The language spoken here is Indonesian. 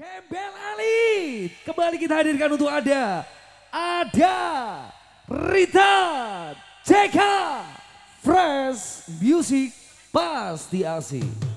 Gembel Ali. kembali kita hadirkan untuk ada ada Rita CK Fresh Music pasti asik.